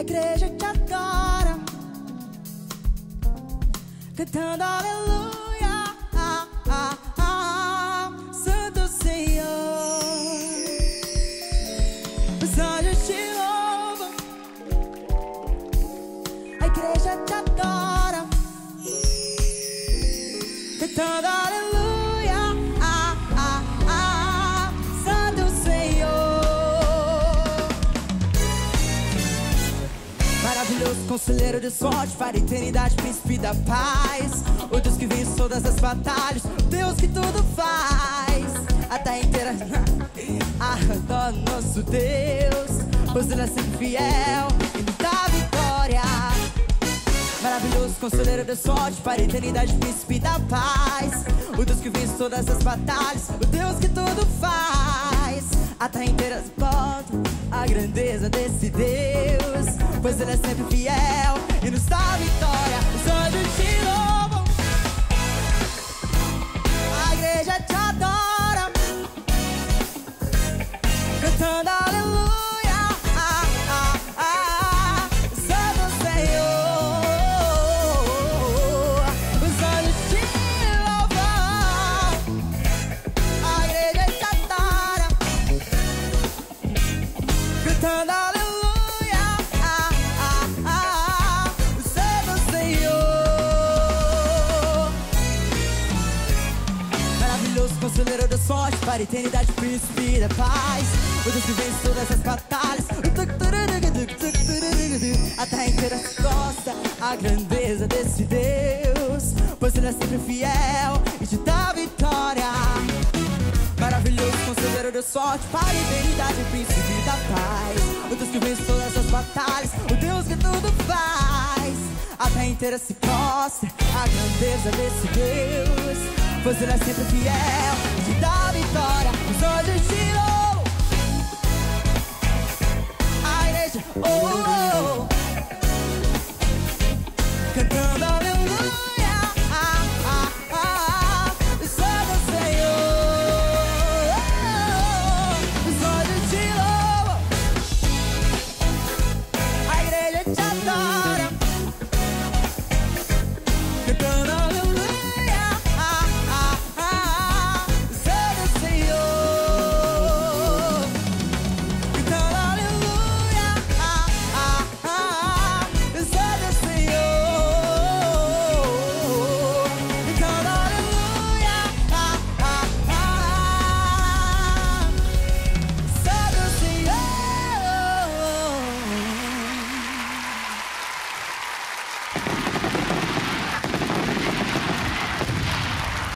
A igreja te adora, cantando aleluia. Ah, ah, ah, Santo Senhor, os anjos. Maravilhoso conselheiro de sorte para a eternidade, príncipe da paz. O Deus que vence todas as batalhas, Deus que tudo faz. A terra inteira adora nosso Deus, pois Ele é sempre fiel e dá vitória. Maravilhoso conselheiro de sorte para a eternidade, príncipe da paz. O Deus que vence todas as batalhas, o Deus que tudo faz. A terra inteira explode a grandeza desse Deus, pois Ele é sempre fiel e nos dá vitória. Conselheiro da sorte para a eternidade, príncipe da paz. O Deus que vence todas as batalhas. A terra inteira se gosta a grandeza desse Deus, pois Ele é sempre fiel e te dá vitória. Maravilhoso conselheiro de sorte para a eternidade, inteira se prostra a grandeza desse Deus, pois Ele é sempre fiel te dá vitória. Os anjos te louvam, a igreja, oh, oh, oh. cantando